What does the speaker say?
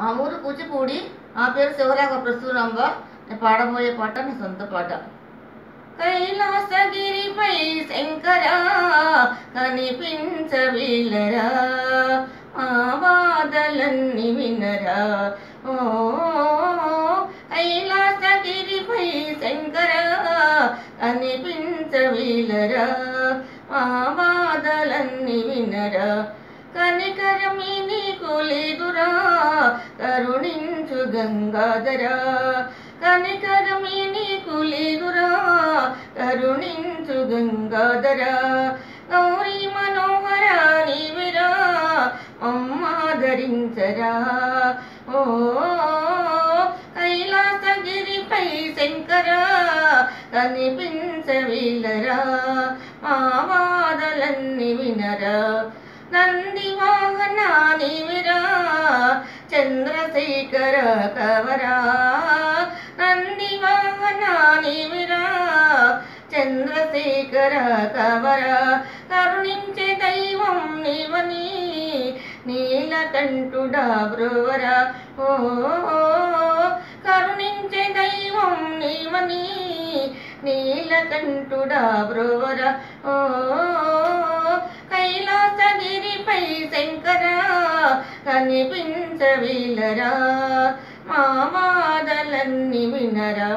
ఆ ఊరు కూచిపూడి. ఆ పేరు శివరాగ ప్రసూనాంబ నేను పాడబోయే పాట నా సొంత పాట. కైలాసగిరిపై శంకరా కనిపించవిలరా. ఆ బాధలన్నీ వినరా. ఓ కైలాసగిరిపై శంకరా కనిపించవిలరా. ఆ బాధలన్నీ వినరా. కనికరమి నీకు లేదురా. గంగాధర కనికరమి నీకు లేదురా కరుణించు గంగాధర. గౌరీ మనోహర నీవిరా అమ్మ ధరించరా ఓ కైలాసగిరిపై శంకర కనిపించవిలరా. మా బాధలన్నీ వినరా. నంది చంద్రశేఖర కవరా నంది వాహన చంద్రశేఖర కవరా కరుణించే దైవం నీవని. నీలకంఠుడా బ్రువరా. ఓ కరుణించే దైవం నీవని. నీలకంఠుడా బ్రువరా. ఓ కైలాసగిరిపై శంకరా. కనిపించ మా బాధలన్నీ వినరా